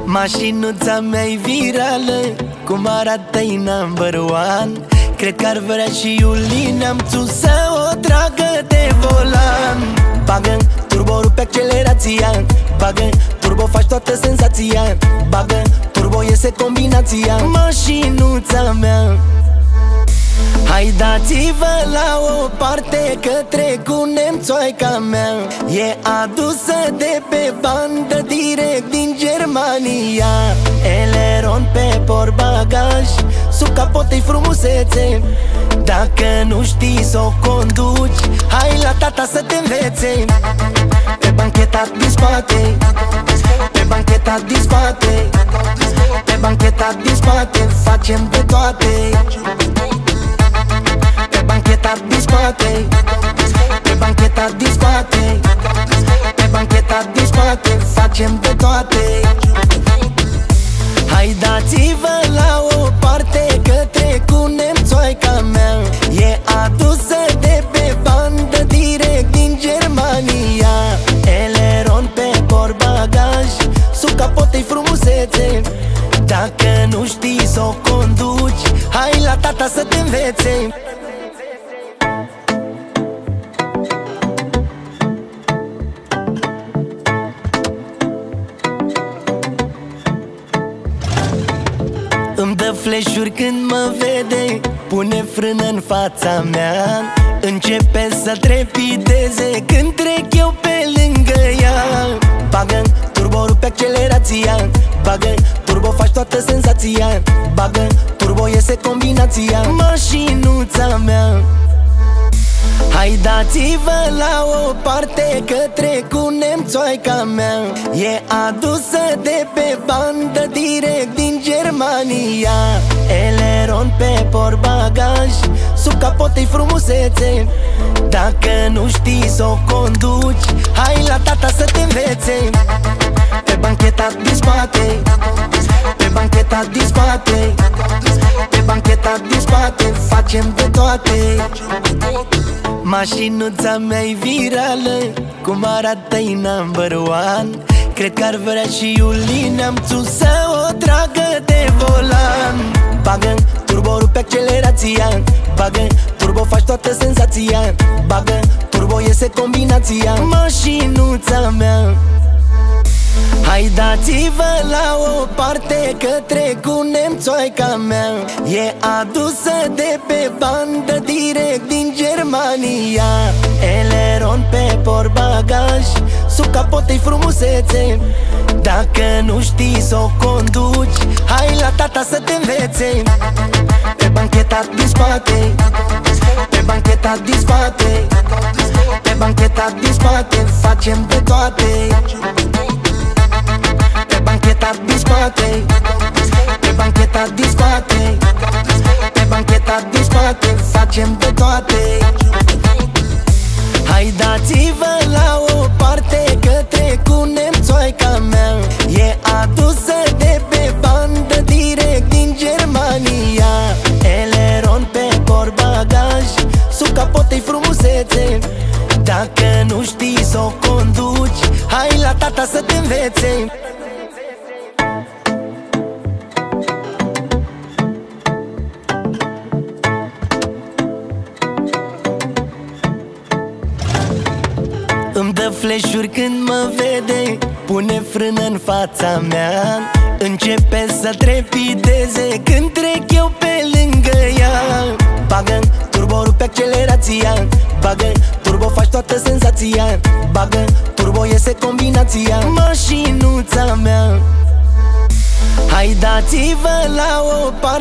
Mașinuța mea-i virală Cum arată i number one. Cred că ar vrea și Iulina Amțu să o tragă de volan. Bagă turbo, rupe accelerația. Bagă turbo, faci toată senzația. Bagă turbo, iese combinația. Mașinuța mea Hai dați-vă la o parte Că trecu nemțoaica mea. E adusă de pe bandă Direct din Germania. Eleron pe porbagaj Sub capotei frumusețe. Dacă nu știi să o conduci Hai la tata să te învețe. Pe bancheta din spate Pe bancheta din spate Pe bancheta din spate bancheta discotei Pe bancheta discotei Pe bancheta discotei Facem de toate. Hai dați-vă la o parte Că trecunem țoica mea. E adusă de pe bandă Direct din Germania. Eleron pe porbagaj Sub capotei frumusețe. Dacă nu știi să o conduci Hai la tata să te învețe. Fața mea. Începe să trepideze Când trec eu pe lângă ea. Bagă turbo, rupe accelerația. Bagă turbo, faci toată senzația. Bagă turbo, iese combinația. Mașinuța mea. Hai dați-vă la o parte Că trec cu nemțoica mea. E adusă de pe bandă Direct din Germania. Eleron pe porbagaj Sub capotei frumusețe. Dacă nu știi să o conduci Hai la tata să te învețe. Pe bancheta din spate Pe bancheta din spate Pe bancheta din spate Facem de toate. Mașinuța mea e virală Cum arată e number one. Cred că ar vrea și Iulina am să o tragă de volan. Bagă turbo, rupe accelerația. Bagă turbo, faci toată senzația. Bagă turbo, iese combinația. Mașinuța mea. Hai dați-vă la o parte Că trec cu nemțoica mea. E adusă de pe bandă Direct din Germania. Eleron pe porbagaj Sub capotei frumusețe Dacă nu știi să o conduci Hai la tata să te învețe. Pe bancheta din spate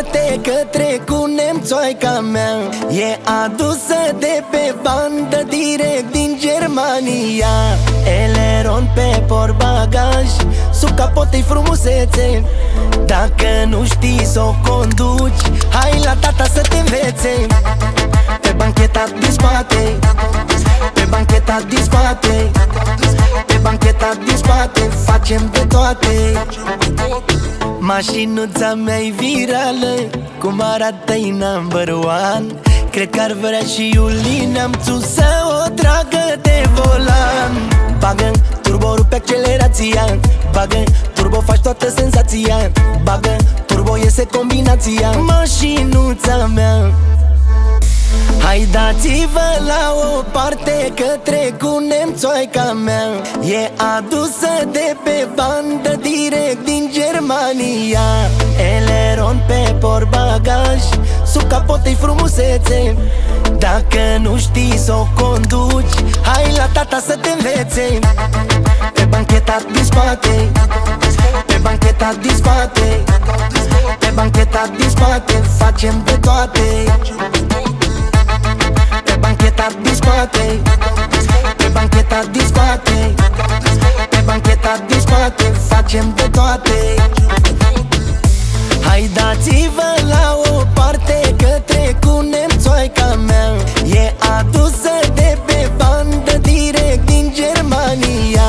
o parte Că trec cu nemțoica mea. E adusă de pe bandă Direct din Germania. Eleron pe porbagaj Sub capotei frumusețe. Dacă nu știi să o conduci Hai la tata să te învețe. Pe bancheta din spate Pe bancheta din spate Pe bancheta din spate Facem de toate Mașinuța mea e virală Cum arată e number one. Cred că ar vrea și Iulina am să o tragă de volan. Bagă turbo, rupe accelerația Bagă turbo, faci toată senzația. Bagă turbo, iese combinația. Mașinuța mea Hai dați-vă la o parte Că trec cu nemțoica mea. E adusă de pe bandă Direct din Germania. Eleron pe porbagaj Sub capotei frumusețe. Dacă nu știi să o conduci Hai la tata să te învețe. Pe bancheta din spate Pe bancheta din spate Pe bancheta din spate Facem de toate bancheta discotei Pe bancheta discotei Pe bancheta discotei Facem de toate. Hai dați-vă la o parte Că trecunem țoica mea. E adusă de pe bandă Direct din Germania.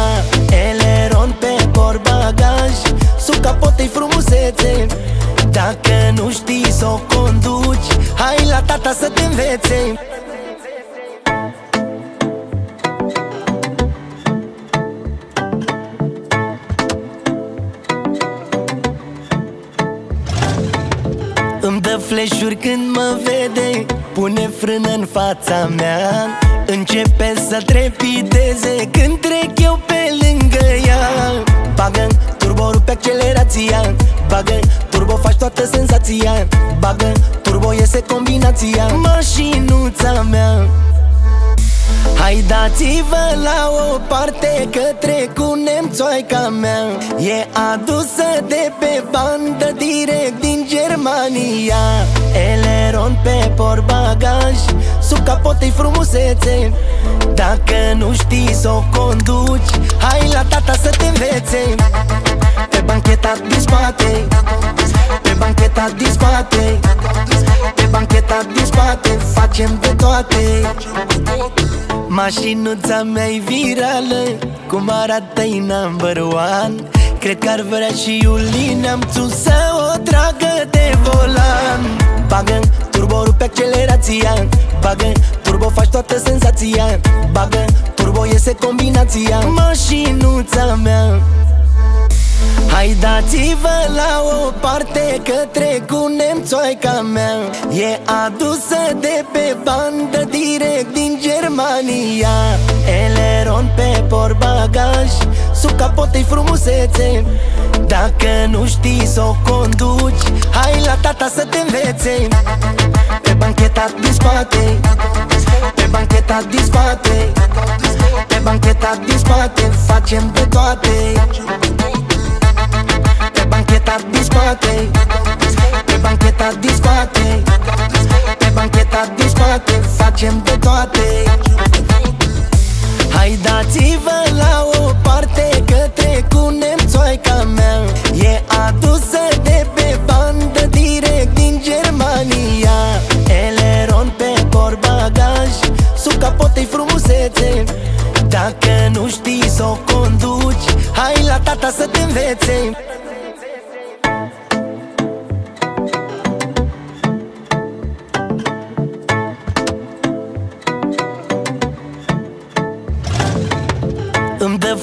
Eleron pe porbagaj Sub capotei frumusețe. Dacă nu știi să o conduci Hai la tata să te învețe. Flash când mă vede Pune frână în fața mea. Începe să trepideze Când trec eu pe lângă ea. Bagă turbo, rupe accelerația. Bagă turbo, faci toată senzația. Bagă turbo, iese combinația. Mașinuța mea Hai dați-vă la o parte Către cu nemțoaica mea. E adusă de pe bandă Direct din Germania. Eleron pe portbagaj Sub capotei frumusețe. Dacă nu știi să o conduci Hai la tata să te învețe. Pe bancheta din spate Pe bancheta din spate Pe bancheta din spate Facem de toate Mașinuța mea-i virală Cum arată-i number one. Cred că ar vrea și Iulina am să o tragă de volan. Bagă turbo, rupe accelerația. Bagă turbo, faci toată senzația. Bagă turbo, iese combinația. Mașinuța mea Hai dați-vă la o parte Către cu nemțoaica mea. E adusă de pe bandă Direct din Germania. Eleron pe portbagaj Sub capotei frumusețe. Dacă nu știi să o conduci Hai la tata să te învețe. Pe bancheta din spate Pe bancheta din spate Pe bancheta din spate Facem de toate bancheta din spate. Pe bancheta din spate. Pe bancheta din spate Facem de toate. Hai dați-vă la o parte Către cu nemțoaica mea. E adusă de pe bandă Direct din Germania. Eleron pe portbagaj Sub capotei frumusețe. Dacă nu știi să o conduci Hai la tata să te învețe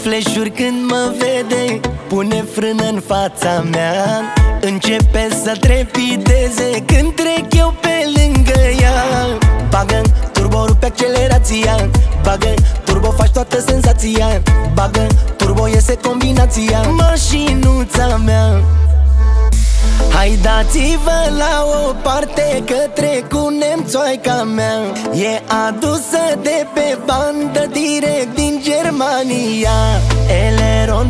Îmi dă flash când mă vede Pune frână în fața mea. Începe să trepideze Când trec eu pe lângă ea. Bagă turbo, rupe accelerația. Bagă turbo, faci toată senzația. Bagă turbo, iese combinația. Mașinuța mea. Hai dați-vă la o parte Către cu nemțoaica mea. E adusă de pe bandă Direct din Germania Eleron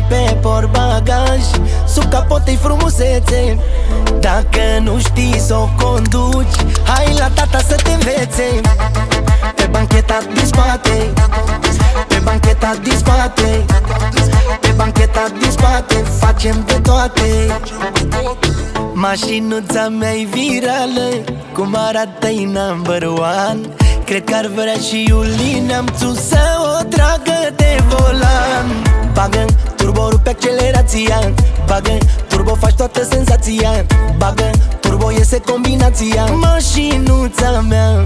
pe portbagaj. Sub capotei frumusețe. Dacă nu știi să o conduci Hai la tata să te învețe. Pe bancheta din spate. Pe bancheta din spate. Pe bancheta din spate Facem de toate. Mașinuța mea-i virală Cum arată-i number one Cred că ar vrea și Iulina am să o tragă de volan. Bagă turbo, rupe accelerația. Bagă turbo, faci toată senzația. Bagă turbo, iese combinația. Mașinuța mea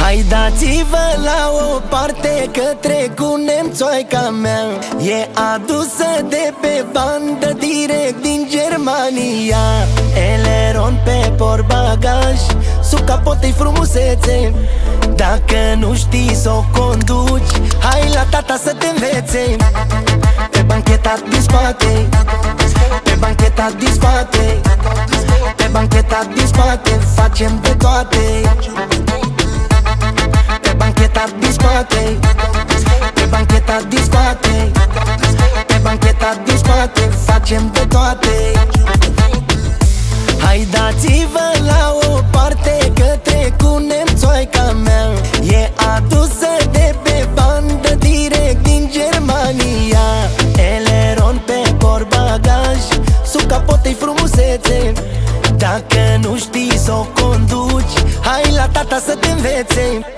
Hai dați-vă la o parte Către cu nemțoaica mea. E adusă de pe bandă Direct din Germania. Eleron pe portbagaj Sub capotei frumusețe. Dacă nu știi să o conduci Hai la tata să te învețe. Pe bancheta din spate Pe bancheta din spate Pe bancheta din spate Facem de toate bancheta din spate. Pe bancheta din spate. Pe bancheta din spate Facem de toate. Hai dați-vă la o parte Către cu nemțoaica mea. E adusă de pe bandă Direct din Germania. Eleron pe portbagaj Sub capotei frumusețe. Dacă nu știi să o conduci Hai la tata să te învețe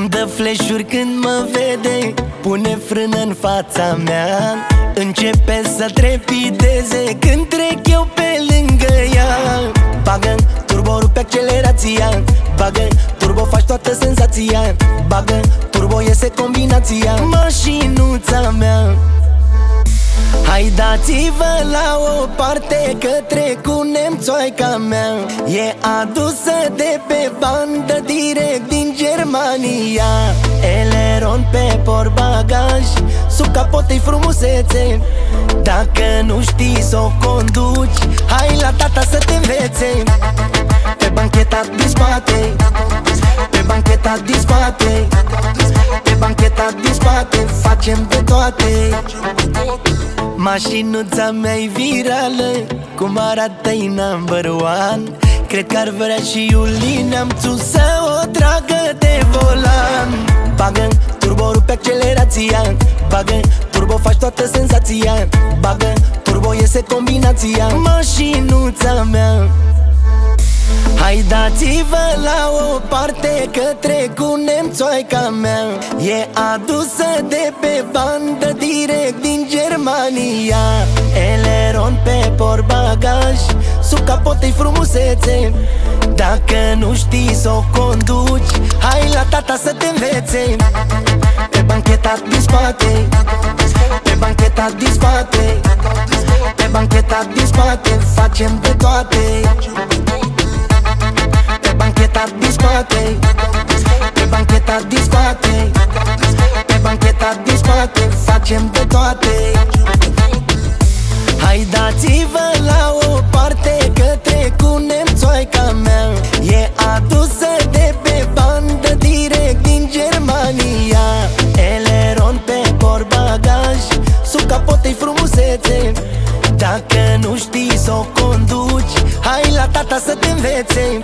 Îmi dă flash când mă vede Pune frână în fața mea. Începe să trepideze Când trec eu pe lângă ea. Bagă turbo, rupe rupe accelerația Bagă turbo, faci toată senzația. Bagă turbo, iese combinația Mașinuța mea Hai dați-vă la o parte Către cu nemțoaica mea. E adusă de pe bandă Direct din Germania. Eleron pe portbagaj Sub capotei frumusețe. Dacă nu știi să o conduci Hai la tata să te învețe. Pe bancheta din spate Pe bancheta din spate Pe bancheta din spate Facem de toate Mașinuța mea e virală Cum arată e number one? Cred că ar vrea și Iulina am să o tragă de volan. Bagă turbo, rupe accelerația Bagă turbo, faci toată senzația Bagă turbo, iese combinația. Mașinuța mea Hai dați-vă la o parte Către cu nemțoaica mea. E adusă de pe bandă Direct din Germania. Eleron pe portbagaj Sub capotei frumusețe. Dacă nu știi să o conduci Hai la tata să te învețe. Pe bancheta din spate Pe bancheta din spate Pe bancheta din spate Facem de toate bancheta din spate. Pe bancheta din spate. Pe bancheta din spate Facem de toate. Hai dați-vă la o parte Către cu nemțoaica mea E adusă de pe bandă Direct din Germania. Eleron pe portbagaj Sub capotei frumusețe. Dacă nu știi să o conduci Hai la tata să te învețe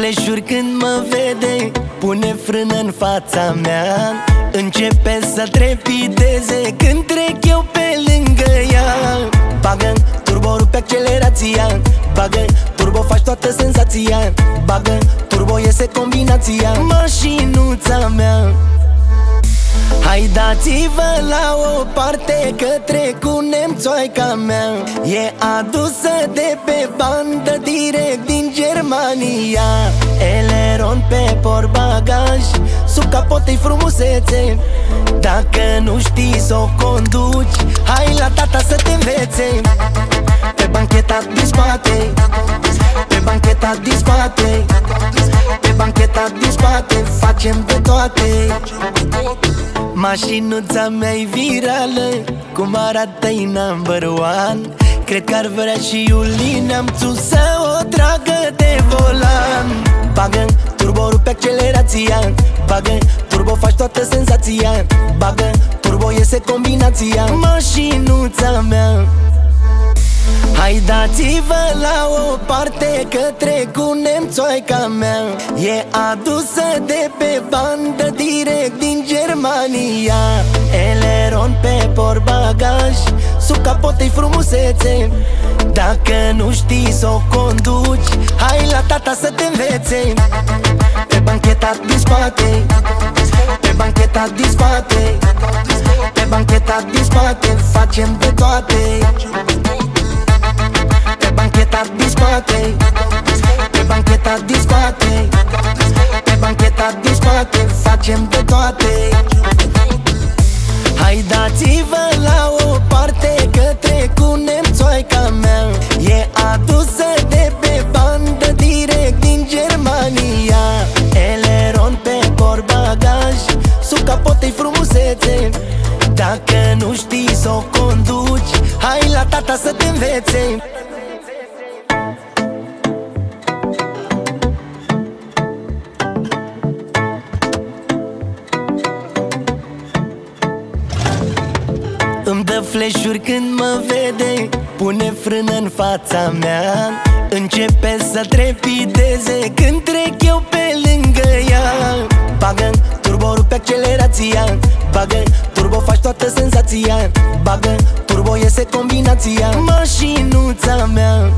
Îmi dă flash când mă vede Pune frână în fața mea. Începe să trepideze Când trec eu pe lângă ea. Bagă turbo, rupe accelerația. Bagă turbo, faci toată senzația. Bagă turbo, iese combinația. Mașinuța mea Hai dați-vă la o parte Către cu nemțoaica mea. E adusă de pe bandă Direct din Germania. Eleron pe portbagaj Sub capotei frumusețe. Dacă nu știi să o conduci Hai la tata să te învețe. Pe bancheta din spate Pe bancheta din spate. Pe bancheta din spate Facem de toate. Mașinuța mea e virală Cum arată e number one. Cred că ar vrea și Iulina am să o tragă de volan. Bagă turbo, rupe accelerația Bagă turbo, faci toată senzația. Bagă turbo, iese combinația. Mașinuța mea Hai dați-vă la o parte Către cu nemțoaica mea. E adusă de pe bandă Direct din Germania. Eleron pe portbagaj Sub capotei frumusețe. Dacă nu știi să o conduci Hai la tata să te învețe. Pe bancheta din spate Pe bancheta din spate Pe bancheta din spate Facem de toate. pe bancheta din spate. Pe bancheta din spate. Pe bancheta din spate Facem de toate. Hai dați-vă la o parte Către cu nemțoaica mea. E adusă de pe bandă Direct din Germania. Eleron pe portbagaj Sub capotei frumusețe. Dacă nu știi să o conduci Hai la tata să te învețe Îmi dă flash când mă vede Pune frână în fața mea. Începe să trepideze Când trec eu pe lângă ea. Bagă turbo, rupe accelerația. Bagă turbo, faci toată senzația. Bagă turbo, iese combinația. Mașinuța mea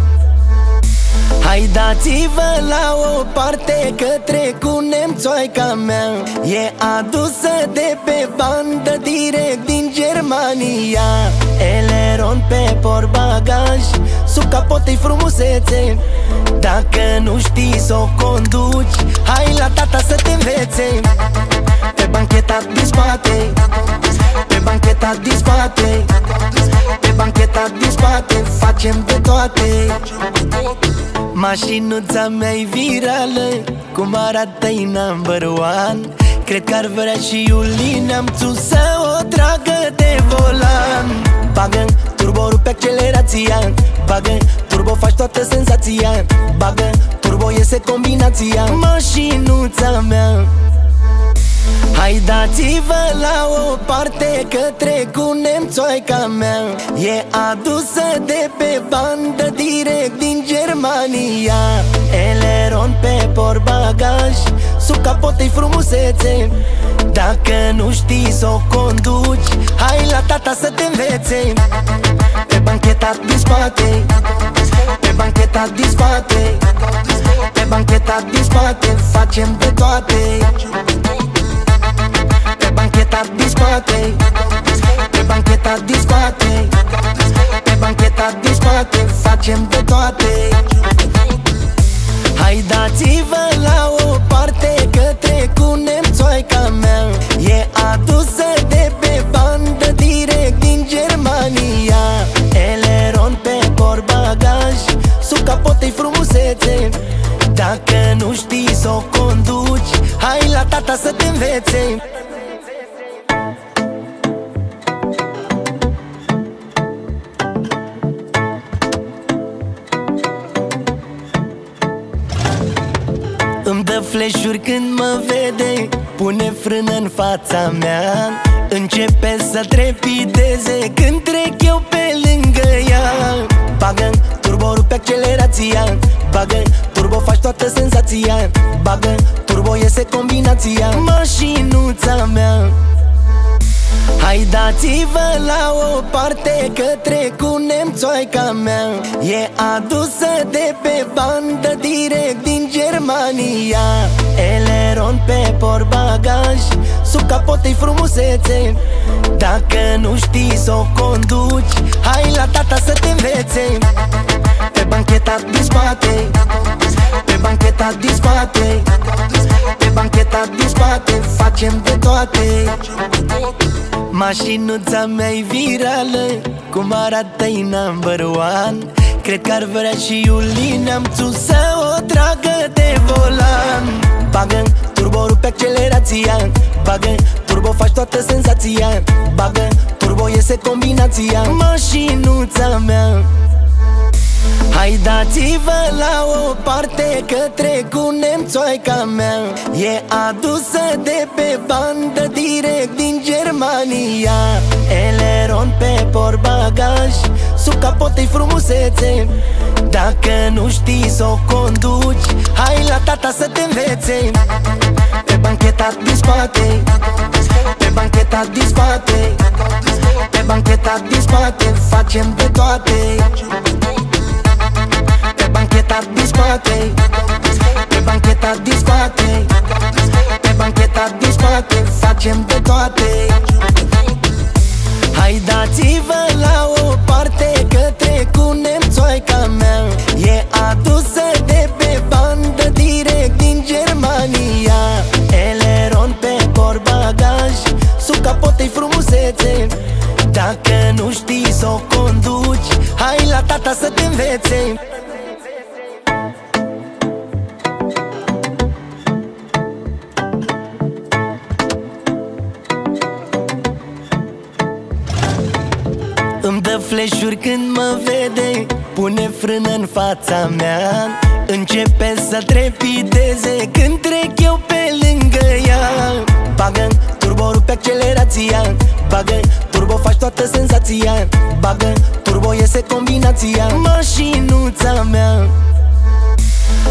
Hai dați-vă la o parte că trec cu nemțoica mea. E adusă de pe bandă direct din Germania. Eleron pe porbagaj Sub capotei frumusețe. Dacă nu știi să o conduci Hai la tata să te învețe. Pe bancheta din spate Pe bancheta din spate Pe bancheta din spate Facem de toate Mașinuța mea-i virală Cum arată-i number one. Cred că ar vrea și Iulina am să o tragă de volan. Bagă turbo, rupe accelerația. Bagă turbo, faci toată senzația. Bagă turbo, iese combinația. Mașinuța mea Hai dați-vă la o parte că trec cu nemțoica mea. E adusă de pe bandă direct din Germania. Eleron pe porbagaj Sub capotei frumusețe. Dacă nu știi să o conduci Hai la tata să te învețe. Pe bancheta din spate Pe bancheta din spate Pe bancheta din spate Facem de toate bancheta din spate. Pe bancheta din spate. Pe bancheta din spate Facem de toate. Hai dați-vă la o parte Că trec cu nemțoica mea. E adusă de pe bandă Direct din Germania. Eleron pe porbagaj Sub capotei frumusețe. Dacă nu știi să o conduci Hai la tata să te învețe fleșuri când mă vede Pune frână în fața mea. Începe să trepideze Când trec eu pe lângă ea. Bagă turbo, rupe accelerația Bagă turbo, faci toată senzația. Bagă turbo, iese combinația. Mașinuța mea Hai dați-vă la o parte că trec cu nemțoica mea. E adusă de pe bandă direct din Germania. Eleron pe porbagaj Sub capotei frumusețe. Dacă nu știi să o conduci Hai la tata să te învețe. Pe bancheta din spate Pe bancheta din spate. Pe bancheta din spate Facem de toate. Mașinuța mea-i virală Cum arată-i number one. Cred că ar vrea și Iulina am să o tragă de volan. Bagă turbo, rupe accelerația Bagă turbo, faci toată senzația. Bagă turbo, iese combinația. Mașinuța mea Hai dați-vă la o parte că trec cu nemțoica mea. E adusă de pe bandă direct din Germania. Eleron pe porbagaj Sub capotei frumusețe. Dacă nu știi să o conduci Hai la tata să te învețe. Pe bancheta din spate Pe bancheta din spate Pe bancheta din spate Facem de toate bancheta din spate. Pe bancheta din spate. Pe bancheta din spate Facem de toate. Hai dați-vă la o parte Că trec cu nemțoica mea. E adusă de pe bandă Direct din Germania. Eleron pe porbagaj Sub capotei frumusețe. Dacă nu știi să o conduci Hai la tata să te învețe fleșuri când mă vede Pune frână în fața mea. Începe să trepideze Când trec eu pe lângă ea. Bagă turbo, rupe accelerația Bagă turbo, faci toată senzația. Bagă turbo, iese combinația Mașinuța mea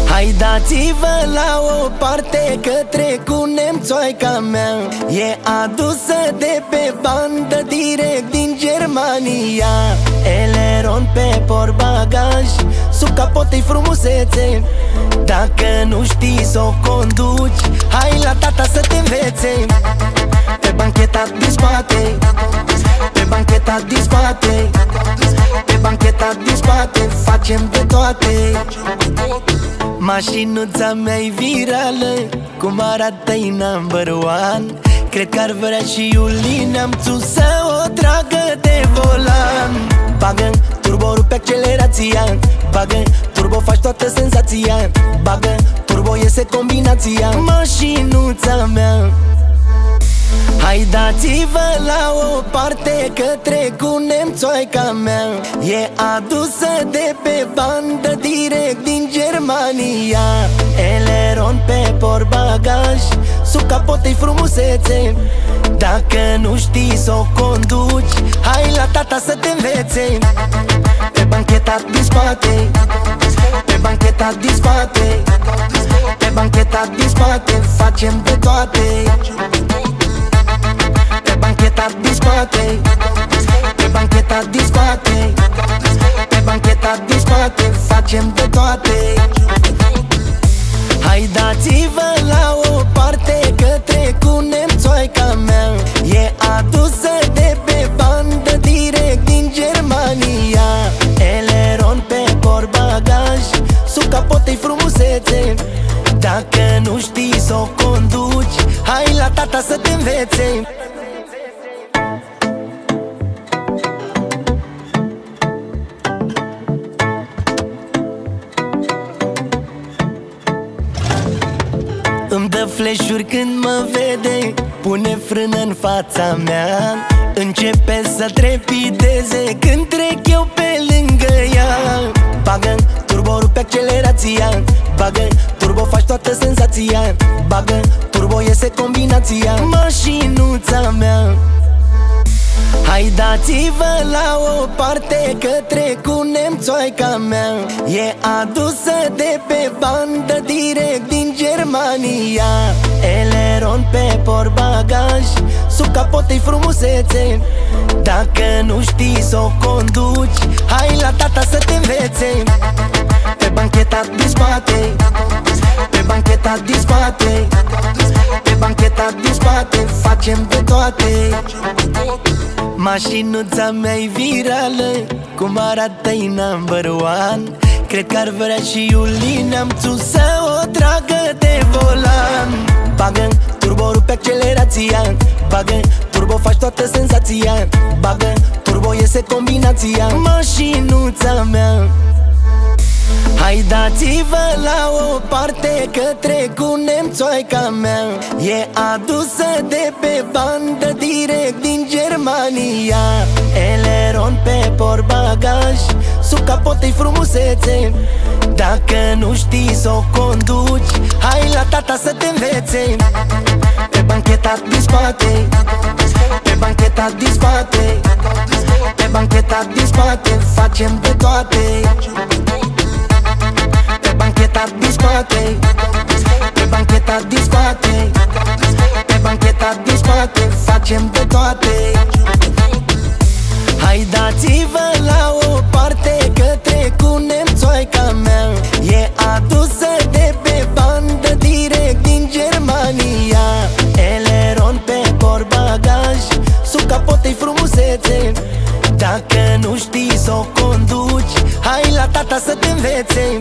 Hai dați-vă la o parte că trec cu nemțoica mea. E adusă de pe bandă direct din Germania. Eleron pe porbagaj Sub capotei frumusețe. Dacă nu știi să o conduci Hai la tata să te învețe. Pe bancheta din spate Pe bancheta din spate Pe bancheta din spate Facem de toate Mașinuța mea e virală Cum arată e number one? Cred că ar vrea și Iulina Am să o tragă de volan. Bagă turbo pe accelerația Bagă turbo faci toată senzația. Bagă turbo iese combinația. Mașinuța mea Hai dați-vă la o parte către cu nemțoica mea. E adusă de pe bandă direct din Germania. Eleron pe portbagaj Sub capotei frumusețe. Dacă nu știi să o conduci Hai la tata să te învețe. Pe bancheta din spate Pe bancheta din spate Pe bancheta din spate Facem de toate bancheta din spate Pe bancheta din spate Pe bancheta din spate Facem de toate. Hai dați-vă la o parte Către cu nemțoica mea E adusă de pe bandă Direct din Germania. Eleron pe portbagaj Sub capotei frumusețe. Dacă nu știi să o conduci Hai la tata să te învețe Îmi dă flash când mă vede Pune frână în fața mea. Începe să trepideze Când trec eu pe lângă ea. Bagă turbo, rupe accelerația. Bagă turbo, faci toată senzația. Bagă turbo, iese combinația. Mașinuța mea Hai dați-vă la o parte către cu nemțoica mea. E adusă de pe bandă direct din Germania. Eleron pe portbagaj Sub capotei frumusețe. Dacă nu știi să o conduci Hai la tata să te învețe. Pe bancheta din spate Pe bancheta din spate. Pe bancheta din spate Facem de toate. Mașinuța mea e virală Cum arată e number one. Cred că ar vrea și Iulina Am să o tragă de volan. Bagă turbo, rupe accelerația Bagă turbo, faci toată senzația. Bagă turbo, iese combinația. Mașinuța mea Hai dați-vă la o parte către cu nemțoica mea. E adusă de pe bandă direct din Germania. Eleron pe portbagaj Sub capotei frumusețe. Dacă nu știi să o conduci Hai la tata să te învețe. Pe bancheta din spate Pe bancheta din spate Pe bancheta din spate Facem de toate bancheta din spate. Pe bancheta din spate. Pe bancheta din spate Facem de toate. Hai dați-vă la o parte Către cu nemțoica mea. E adusă de pe bandă Direct din Germania. Eleron pe portbagaj Sub capotei frumusețe. Dacă nu știi să o conduci Hai la tata să te învețe